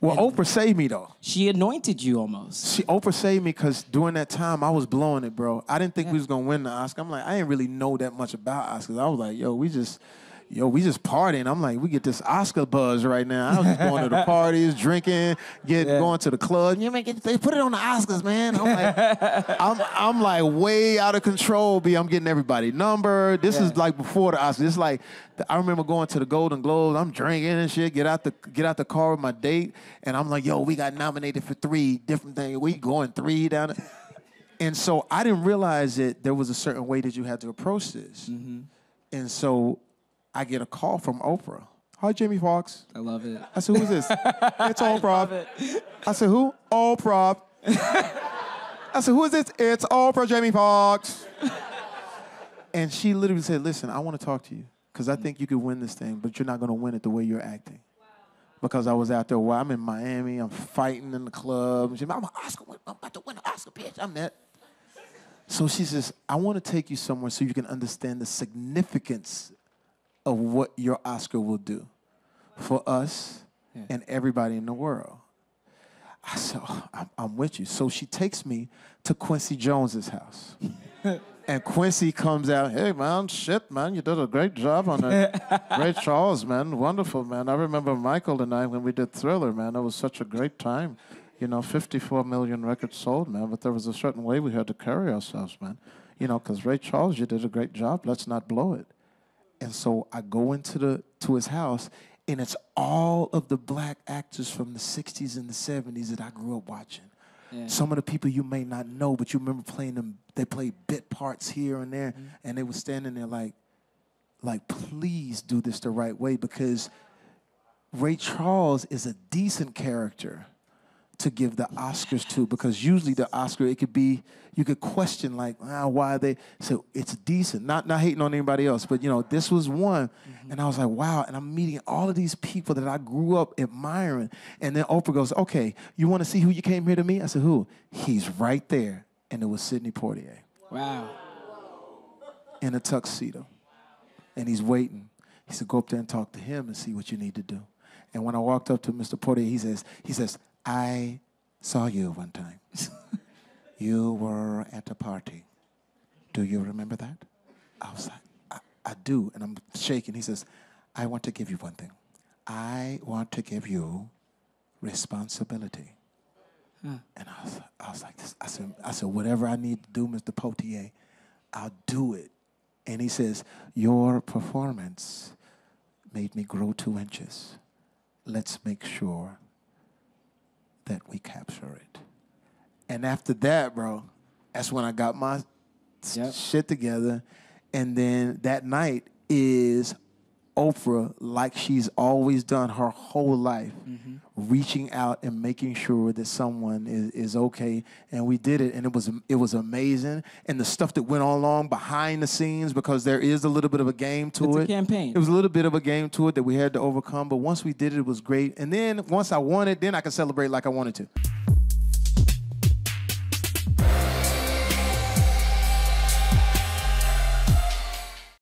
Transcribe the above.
Well, Oprah saved me though. She anointed you almost. She Oprah saved me because during that time I was blowing it, bro. I didn't think we was gonna win the Oscar. I'm like, I didn't really know that much about Oscars. I was like, yo, we just, yo, we just partying. I'm like, we get this Oscar buzz right now. I was just going to the parties, drinking, get Yeah. going to the club. You make it, they put it on the Oscars, man. I'm like, I'm, I'm like way out of control. B, I'm getting everybody number. This is like before the Oscars. It's like I remember going to the Golden Globes. I'm drinking and shit. Get out the get out the car with my date, and I'm like, yo, we got nominated for three different things. We going three down. And so I didn't realize that there was a certain way that you had to approach this. Mm-hmm. And so I get a call from Oprah. Hi, Jamie Foxx. I love it. I said, who's this? it's Oprah. I said, who? Oprah. I said, who is this? It's Oprah, Jamie Foxx. and she literally said, listen, I want to talk to you because I think you could win this thing, but you're not going to win it the way you're acting. Because I was out there, well, I'm in Miami, I'm fighting in the club. She, I'm an Oscar, I'm about to win an Oscar, bitch. I'm that. So she says, I want to take you somewhere so you can understand the significance of what your Oscar will do for us and everybody in the world. I said, "Oh, I'm, I'm with you. So she takes me to Quincy Jones's house. and Quincy comes out, hey man, shit, man, you did a great job on it. great Charles, man, wonderful, man. I remember Michael and I when we did Thriller, man. It was such a great time. You know, 54 million records sold, man. But there was a certain way we had to carry ourselves, man. You know, because Ray Charles, you did a great job. Let's not blow it. And so I go into the to his house, and it's all of the black actors from the '60s and the '70s that I grew up watching. Some of the people you may not know, but you remember playing them. They played bit parts here and there, mm-hmm. and they were standing there like, like, please do this the right way because Ray Charles is a decent character to give the Oscars to because usually the Oscar it could be you could question like ah, why are they so it's decent not not hating on anybody else but you know this was one and I was like wow and I'm meeting all of these people that I grew up admiring and then Oprah goes okay you want to see who you came here to meet I said who he's right there and it was Sidney Poitier Wow. in a tuxedo. And he's waiting. He said, go up there and talk to him and see what you need to do. And when I walked up to Mr. Poitier, he says, he says, I saw you one time. you were at a party. Do you remember that? I was like, I, I do. And I'm shaking. He says, I want to give you one thing. I want to give you responsibility. And I was, I was like, this. I said, I said, whatever I need to do, Mr. Poitier, I'll do it. And he says, Your performance made me grow two inches. Let's make sure that we capture it. And after that, bro, that's when I got my Yep. shit together. And then that night is Oprah, like she's always done her whole life, mm-hmm. reaching out and making sure that someone is, is okay. And we did it, and it was it was amazing. And the stuff that went on along behind the scenes, because there is a little bit of a game to It's a it. campaign. It was a little bit of a game to it that we had to overcome. But once we did it, it was great. And then once I won it, then I could celebrate like I wanted to.